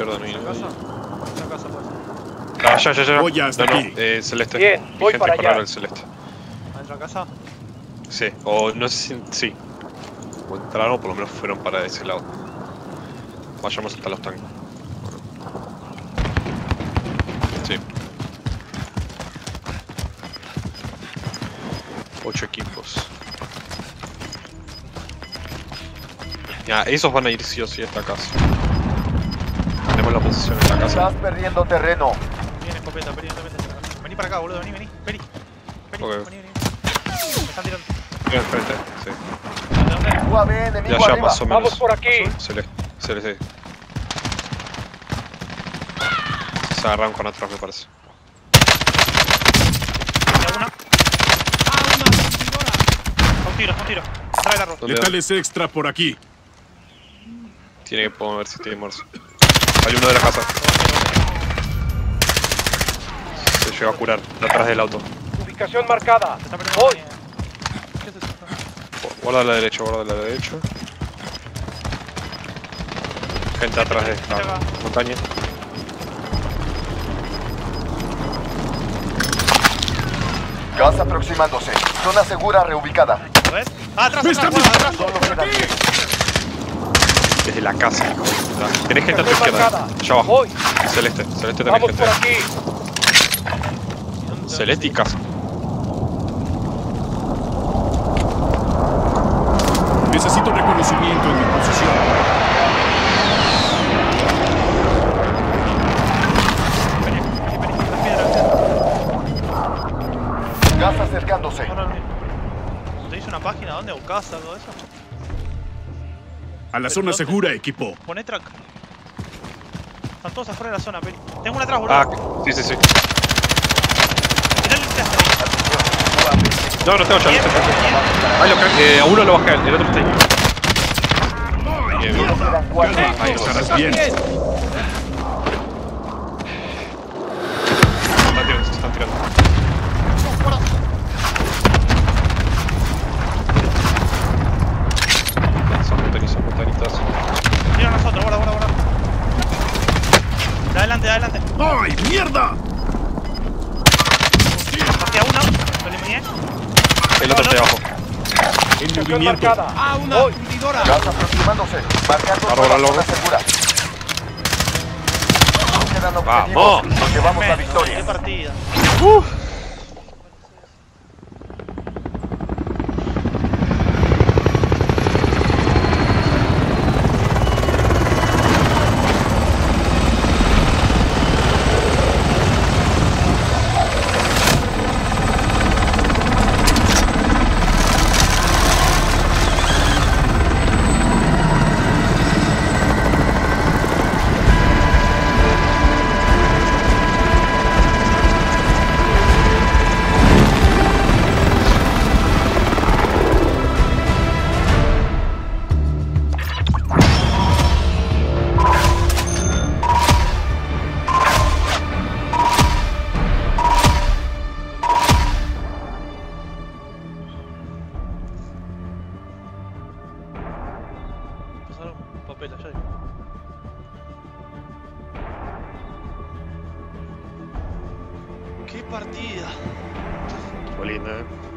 izquierda no hay ¿En nadie. casa? En casa. Ah, ya, ya, ya. Voy hasta no, no, aquí. eh, celeste. Bien, voy gente para allá. al celeste. ¿Adentro de casa? Sí, o no sé si. Sí. O entraron o por lo menos fueron para ese lado. Vayamos hasta los tanques. Sí. Ocho equipos. Ya, esos van a ir sí o sí a esta casa. La posición en la casa. Estás perdiendo terreno. Viene escopeta, metes. Vení para acá, boludo, vení, vení. Peri. Peri, Ok. vení, vení. Me están tirando. Mira enfrente, sí. ¿De dónde? UAV Ya, enemigo ya, arriba. más o menos. Vamos por aquí. Celeste, celeste. Se agarraron con atrás, me parece. ¡Ah, una! Un tiro, un tiro. Trae árbol. ¿Dónde Letales extra por aquí. Tiene que poder ver si tiene morse. Hay uno de la casa. Se llegó a curar, de atrás del auto. Ubicación marcada. Voy. Guarda a la derecha, guarda a la derecha. Gente atrás de esta montaña. Gas aproximándose. Zona segura reubicada. ¿Lo ves? Ah, atrás, ¡Me atrás, atrás, atrás. Solo quedan 10. Desde la casa, hijo de puta. Tenés gente a tu izquierda. Allá abajo. Voy. Celeste, celeste también Vamos gente. por aquí. ¿Dónde- Celeste y casa. Necesito reconocimiento en mi posición. Vení, vení, vení. Gas acercándose. No, no, no. ¿Te hice una página? ¿Dónde buscás algo de eso? A la zona segura, equipo. Poné track. Están todos afuera de la zona, Peri. Tengo una atrás, boludo. Ah, sí, sí, sí. No, no tengo ya, no tengo ya. Ahí lo eh, a uno lo bajé, el otro está ahí. Bien, bien. Ahí lo Estarás bien. Adelante, de adelante. ¡Ay, mierda! Hacia uno. Lo eliminé. El otro está ahí abajo. En movimiento. marcada. Ah, una hundidora. Gas aproximándose. Marcando Árbol, nueva árbol. zona segura. Vamos. Nos llevamos la Qué victoria. partida. Pasaron un papel allá. Qué partida. Fue linda, eh.